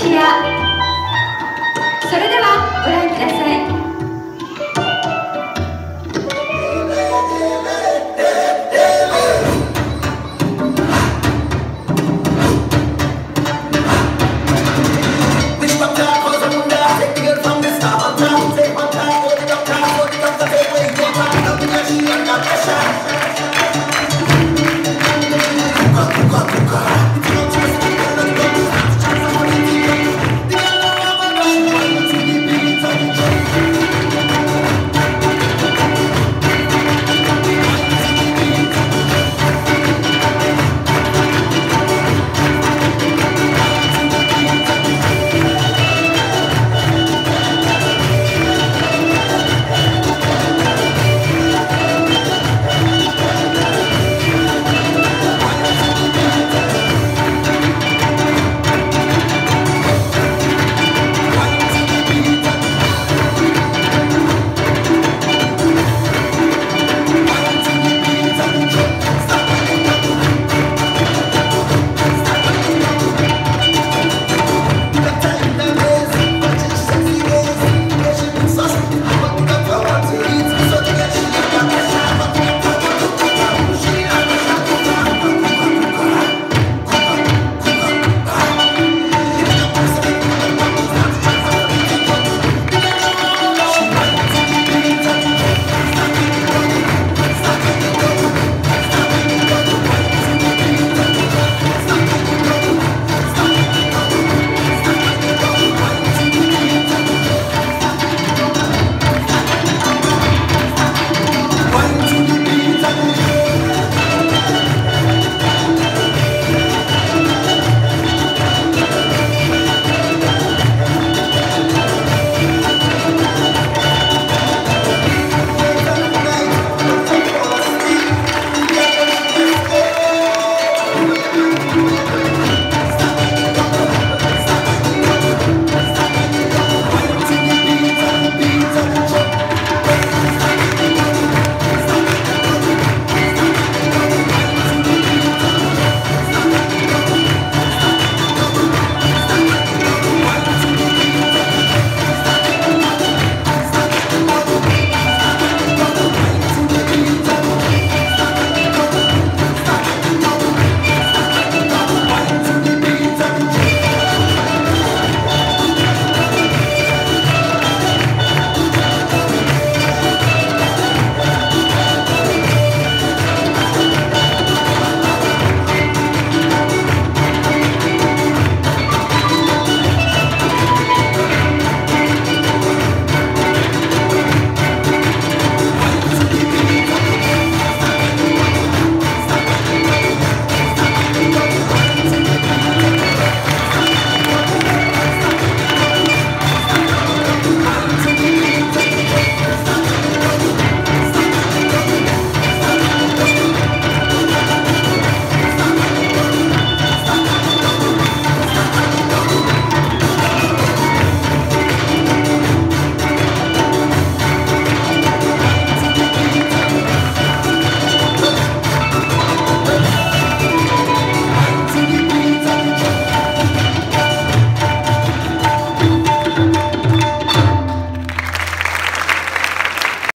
それでは